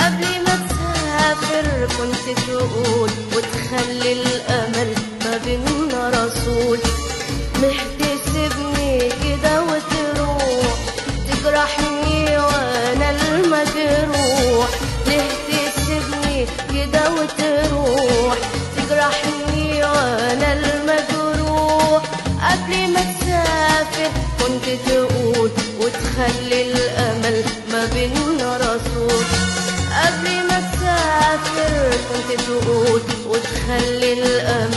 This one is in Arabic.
قبل ما تسافر كنت تقول وتخلي الأمل ما بينا رسول. مهدي تسيبني كده وتروح تجرحني وأنا المجروح. ليه كده وتروح تجرحني وأنا المجروح. قبل ما تسافر كنت تقول وتخلي وتخلي الامل